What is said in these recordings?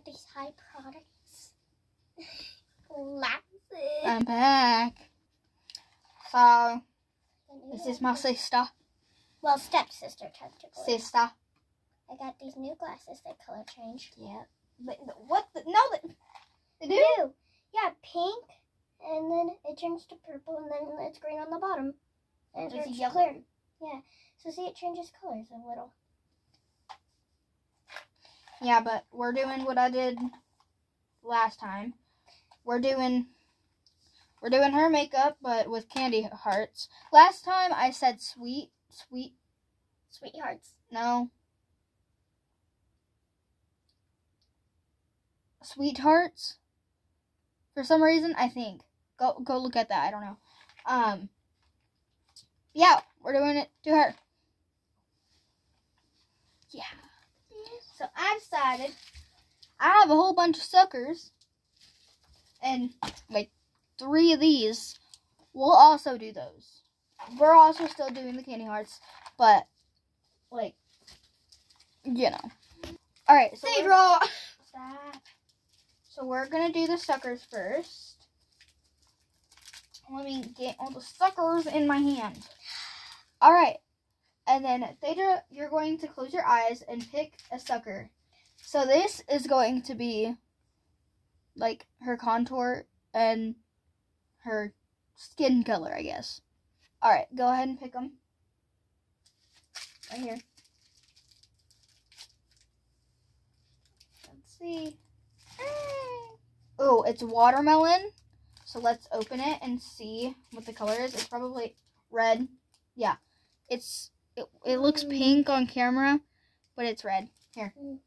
got these high products. Glasses. I'm back. So, this is my sister. well stepsister technically. Sister. I got these new glasses that color change. Yeah. But what? The, no, the, they do? New. Yeah, pink, and then it turns to purple, and then it's green on the bottom. And it It's yellow. clear. Yeah. So see, it changes colors a little. Yeah, but we're doing what I did last time. We're doing we're doing her makeup, but with candy hearts. Last time I said sweet, sweet. Sweethearts. No. Sweethearts. For some reason, I think. Go go look at that. I don't know. Um. Yeah, we're doing it to her. Yeah. So I decided I have a whole bunch of suckers, and like three of these. We'll also do those. We're also still doing the candy hearts, but like you know. All right, so we're, draw. Stop. so we're gonna do the suckers first. Let me get all the suckers in my hand. All right, and then Theta, you're going to close your eyes and pick a sucker. So this is going to be like her contour and her skin color, I guess. All right, go ahead and pick them. Right here. Let's see. Oh, it's watermelon. So let's open it and see what the color is. It's probably red. Yeah. It's it, it looks pink on camera, but it's red. Here. Mm.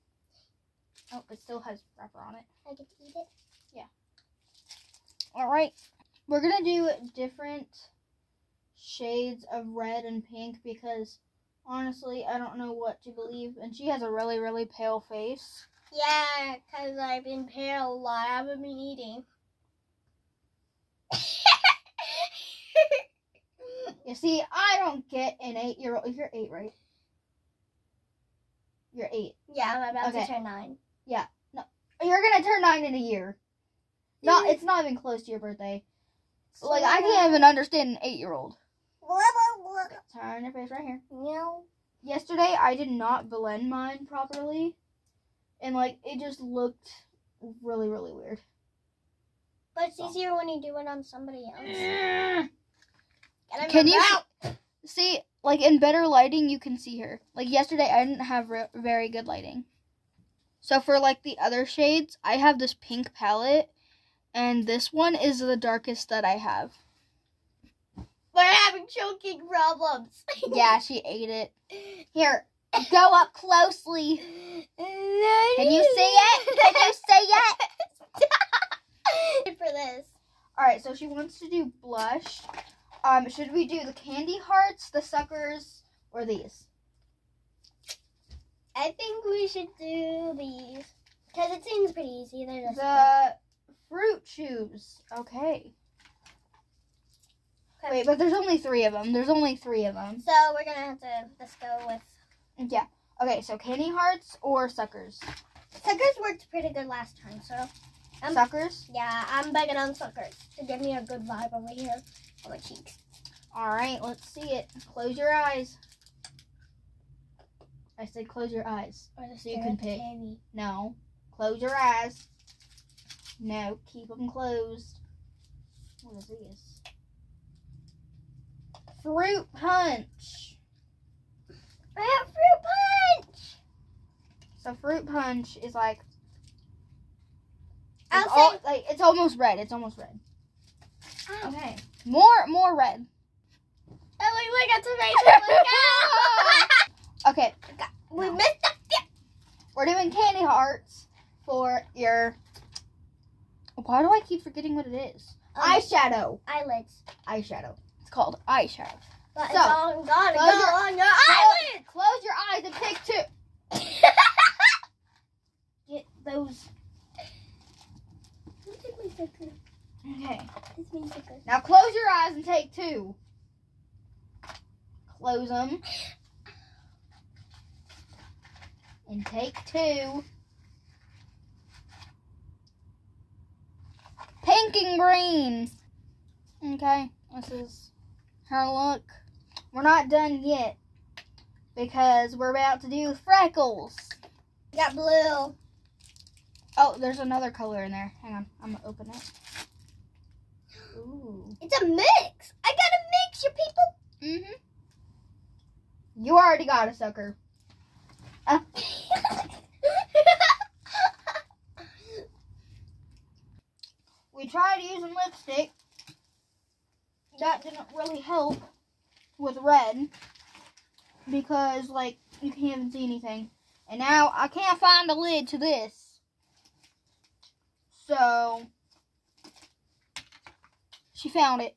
Oh, it still has wrapper on it. I get to eat it. Yeah. All right. We're going to do different shades of red and pink because honestly, I don't know what to believe and she has a really really pale face. Yeah, because I've been pale a lot. I haven't been eating. You see, I don't get an 8-year-old. You're 8, right? You're 8. yeah, I'm about Okay. to turn nine. Yeah. No. You're gonna turn nine in a year. Not, mm-hmm. it's not even close to your birthday. Like I can't even understand an eight-year-old. Turn your face right here. No. Yesterday, I did not blend mine properly, and like it just looked really, really weird. But it's easier when you do it on somebody else. Can Get in my you see, like in better lighting, you can see her. Like yesterday, I didn't have re- very good lighting. So for like the other shades, I have this pink palette, and this one is the darkest that I have. We're having choking problems. Yeah, she ate it. Here, go up closely. Can you see it? Can you see it? For this. All right, so she wants to do blush. Um, should we do the candy hearts, the suckers, or these? I think we should do these. Because it seems pretty easy. They're just The fruit chews. Okay. Okay. Wait, but there's only three of them. There's only three of them. So we're going to have to just go with. Yeah. Okay, so candy hearts or suckers? Suckers worked pretty good last time, so. Um, Suckers. Yeah, I'm begging on suckers to give me a good vibe over here on my cheeks. All right, let's see it. Close your eyes. I said close your eyes. Or So you can pick. candy. No. Close your eyes. No, keep them closed. What is this? Fruit punch. I have fruit punch! So fruit punch is like I'll it's, all, say. like it's almost red. It's almost red. Okay. More more red. wait, we got tomato. Look out! Okay, we missed the we're doing candy hearts for your Why do I keep forgetting what it is? um, Eyeshadow. eyelids. Eyeshadow. It's called eyeshadow. But So, it's all gone. close your- on your eyelids! Close your eyes and pick two. Get those. Who took my sticker? Okay. It's my sticker. Now take two. Close them. And take two. pink and green. Okay, this is her look. We're not done yet because we're about to do freckles. Got blue. Oh, there's another color in there. Hang on, I'm gonna open it. Ooh. It's a mix. I got a mix, you people. Mhm. You already got a sucker. Uh, we tried using lipstick. That didn't really help with red because, like, you can't even see anything. And now I can't find a lid to this. So, she found it.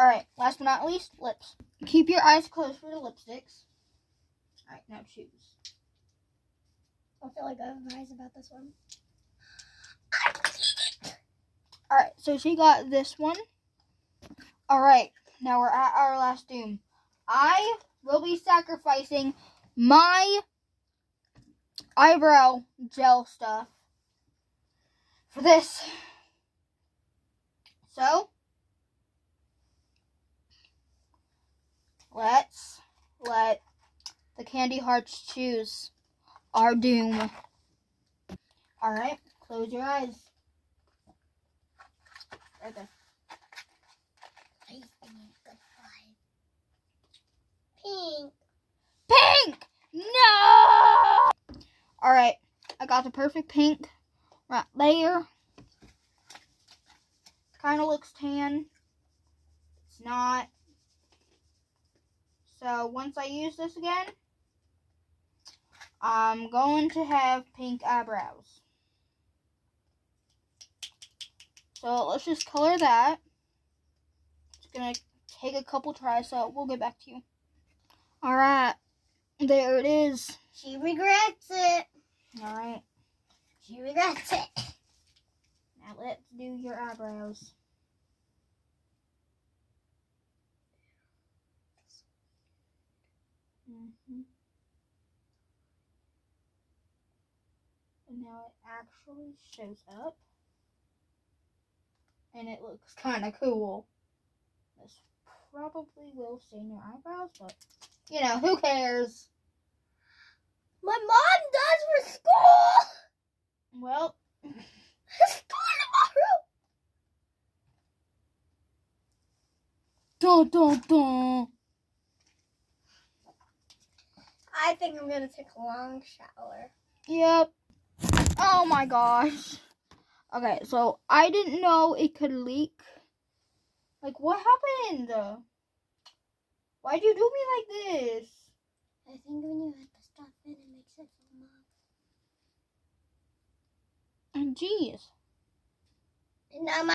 Alright, last but not least, lips. Keep your eyes closed for the lipsticks. Alright, now choose. I feel like I have eyes about this one. Alright, so she got this one. Alright, now we're at our last doom. I will be sacrificing my eyebrow gel stuff for this. So, let's let the candy hearts choose our doom. Alright, close your eyes. Right there. Pink. Pink! No! Alright, I got the perfect pink right there. Kind of looks tan. It's not. So once I use this again, I'm going to have pink eyebrows. So let's just color that. It's going to take a couple tries, so we'll get back to you. Alright, there it is. She regrets it. Alright, She regrets it. now let's do your eyebrows. hmm And now it actually shows up. And it looks kind of cool. This probably will stain your eyebrows, but you know, who cares? My mom does for school. Well, School tomorrow. dun dun dun. I think I'm gonna take a long shower. Yep. Oh my gosh. Okay, so I didn't know it could leak. Like, what happened? Why'd you do me like this? I think when you add the stuff in, it makes it foam up. Jeez. My